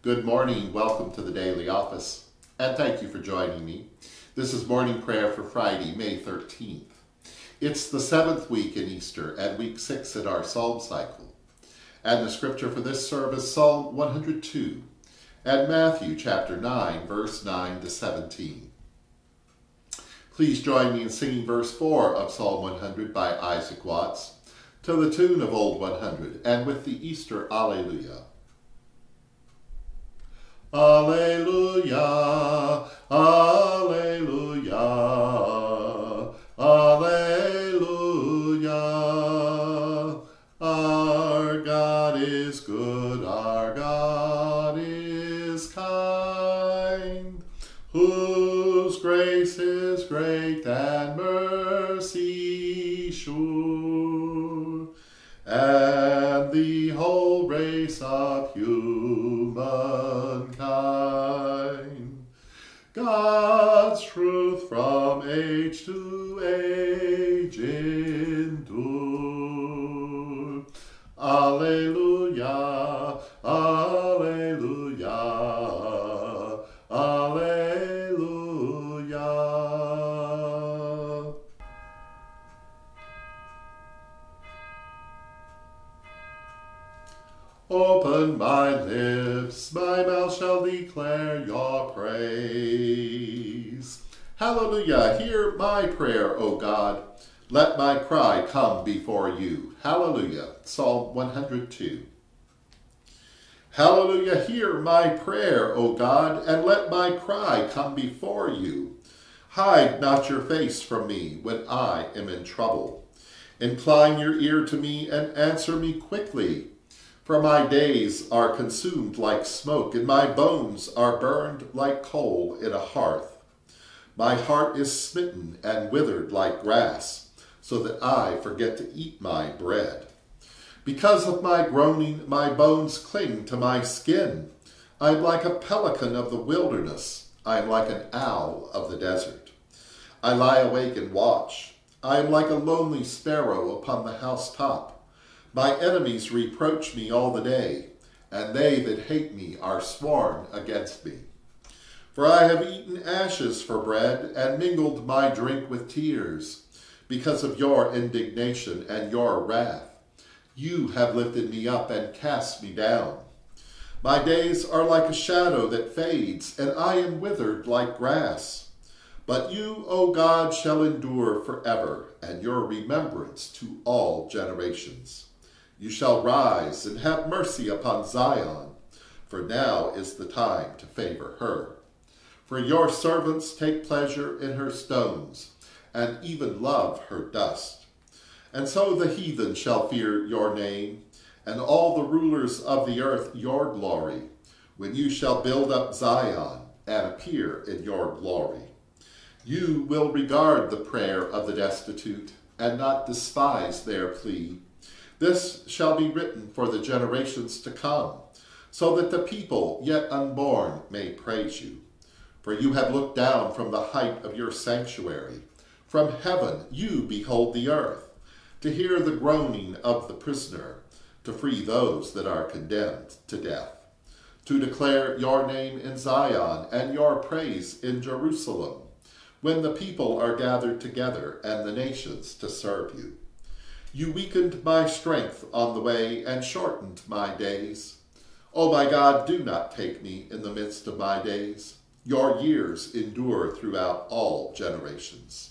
Good morning. Welcome to the Daily Office. And thank you for joining me. This is morning prayer for Friday, May 13th. It's the seventh week in Easter and week six in our psalm cycle. And the scripture for this service, Psalm 102 and Matthew chapter 9, verse 9 to 17. Please join me in singing verse 4 of Psalm 100 by Isaac Watts to the tune of Old 100 and with the Easter Alleluia. Alleluia, Alleluia, Alleluia. Our God is good, our God is kind, God's truth from age to age endure. Alleluia, Alleluia, Alleluia. Open my lips, my mouth shall declare your. Hallelujah, hear my prayer, O God. Let my cry come before you. Hallelujah, Psalm 102. Hallelujah, hear my prayer, O God, and let my cry come before you. Hide not your face from me when I am in trouble. Incline your ear to me and answer me quickly. For my days are consumed like smoke, and my bones are burned like coal in a hearth. My heart is smitten and withered like grass, so that I forget to eat my bread. Because of my groaning, my bones cling to my skin. I am like a pelican of the wilderness. I am like an owl of the desert. I lie awake and watch. I am like a lonely sparrow upon the housetop. My enemies reproach me all the day, and they that hate me are sworn against me. For I have eaten ashes for bread, and mingled my drink with tears, because of your indignation and your wrath. You have lifted me up and cast me down. My days are like a shadow that fades, and I am withered like grass. But you, O God, shall endure forever, and your remembrance to all generations. You shall rise and have mercy upon Zion, for now is the time to favor her. For your servants take pleasure in her stones, and even love her dust. And so the heathen shall fear your name, and all the rulers of the earth your glory, when you shall build up Zion and appear in your glory. You will regard the prayer of the destitute, and not despise their plea. This shall be written for the generations to come, so that the people yet unborn may praise you. For you have looked down from the height of your sanctuary. From heaven you behold the earth, to hear the groaning of the prisoner, to free those that are condemned to death, to declare your name in Zion and your praise in Jerusalem, when the people are gathered together and the nations to serve you. You weakened my strength on the way and shortened my days. O my God, do not take me in the midst of my days. Your years endure throughout all generations.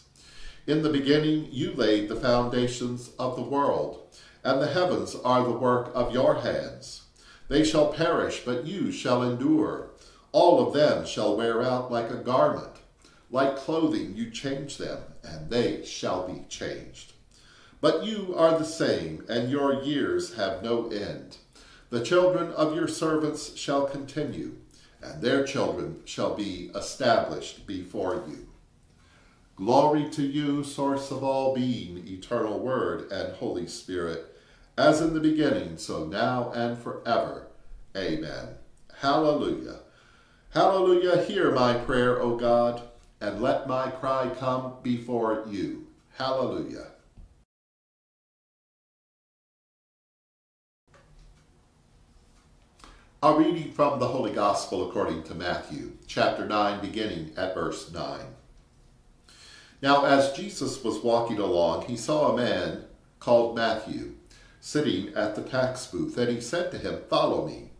In the beginning you laid the foundations of the world, and the heavens are the work of your hands. They shall perish, but you shall endure. All of them shall wear out like a garment. Like clothing you change them, and they shall be changed. But you are the same, and your years have no end. The children of your servants shall continue, and their children shall be established before you. Glory to you, source of all being, eternal Word and Holy Spirit, as in the beginning, so now and forever. Amen. Hallelujah. Hallelujah. Hear my prayer, O God, and let my cry come before you. Hallelujah. A reading from the Holy Gospel according to Matthew, chapter 9, beginning at verse 9. Now, as Jesus was walking along, he saw a man called Matthew sitting at the tax booth, and he said to him, Follow me.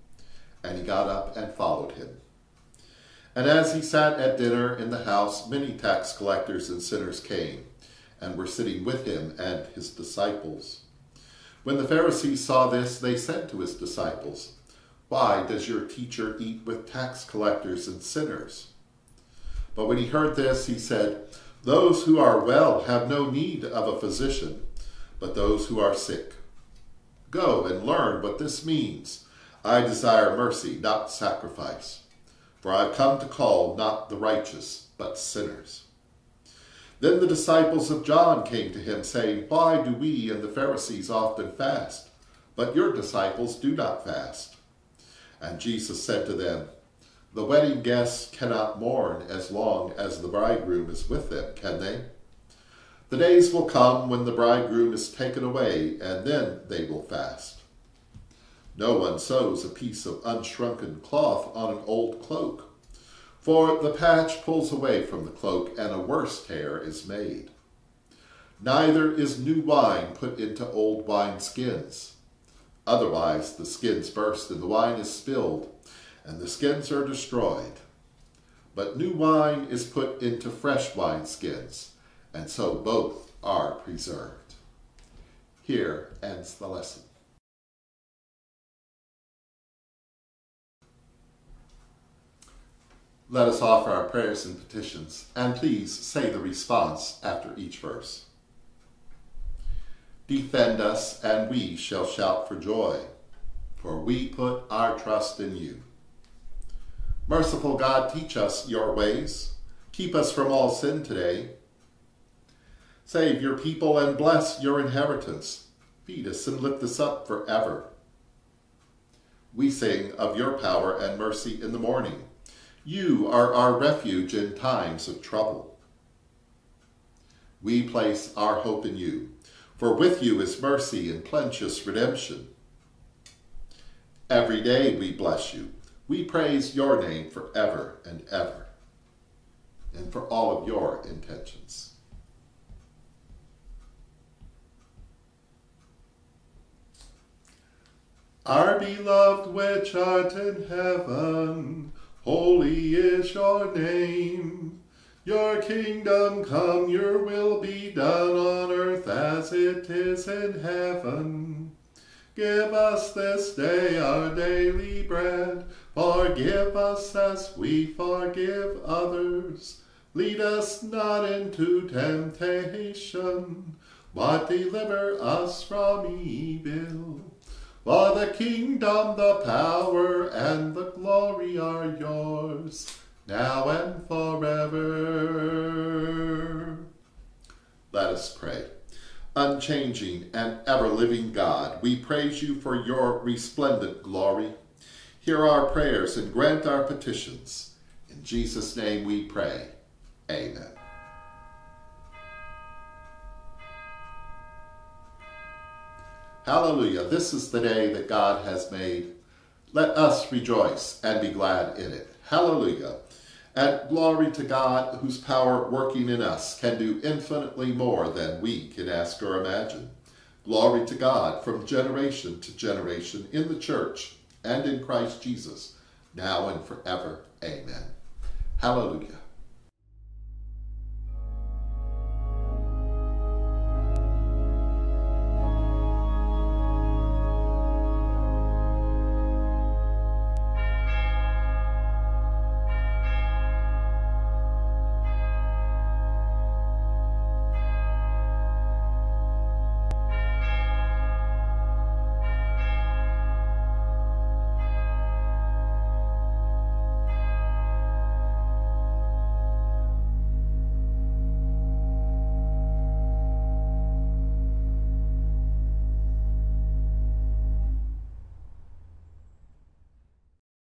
And he got up and followed him. And as he sat at dinner in the house, many tax collectors and sinners came and were sitting with him and his disciples. When the Pharisees saw this, they said to his disciples, why does your teacher eat with tax collectors and sinners? But when he heard this, he said, Those who are well have no need of a physician, but those who are sick. Go and learn what this means. I desire mercy, not sacrifice. For I have come to call not the righteous, but sinners. Then the disciples of John came to him, saying, Why do we and the Pharisees often fast, but your disciples do not fast? And Jesus said to them, The wedding guests cannot mourn as long as the bridegroom is with them, can they? The days will come when the bridegroom is taken away, and then they will fast. No one sews a piece of unshrunken cloth on an old cloak, for the patch pulls away from the cloak, and a worse tear is made. Neither is new wine put into old wineskins Otherwise, the skins burst and the wine is spilled, and the skins are destroyed. But new wine is put into fresh wine skins, and so both are preserved. Here ends the lesson. Let us offer our prayers and petitions, and please say the response after each verse. Defend us, and we shall shout for joy, for we put our trust in you. Merciful God, teach us your ways. Keep us from all sin today. Save your people and bless your inheritance. Feed us and lift us up forever. We sing of your power and mercy in the morning. You are our refuge in times of trouble. We place our hope in you for with you is mercy and plenteous redemption. Every day we bless you. We praise your name forever and ever, and for all of your intentions. Our beloved which art in heaven, holy is your name. Your kingdom come, your will be done on earth as it is in heaven. Give us this day our daily bread. Forgive us as we forgive others. Lead us not into temptation, but deliver us from evil. For the kingdom, the power, and the glory are yours now and forever. Let us pray. Unchanging and ever living God, we praise you for your resplendent glory. Hear our prayers and grant our petitions. In Jesus' name we pray. Amen. Hallelujah. This is the day that God has made. Let us rejoice and be glad in it. Hallelujah. And glory to God, whose power working in us can do infinitely more than we can ask or imagine. Glory to God from generation to generation in the church and in Christ Jesus, now and forever. Amen. Hallelujah.